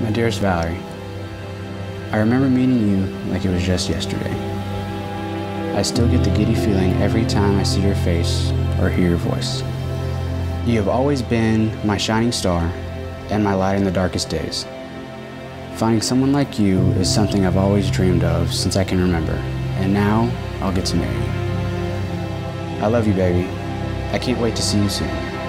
My dearest Valerie, I remember meeting you like it was just yesterday. I still get the giddy feeling every time I see your face or hear your voice. You have always been my shining star and my light in the darkest days. Finding someone like you is something I've always dreamed of since I can remember, and now I'll get to marry you. I love you, baby. I can't wait to see you soon.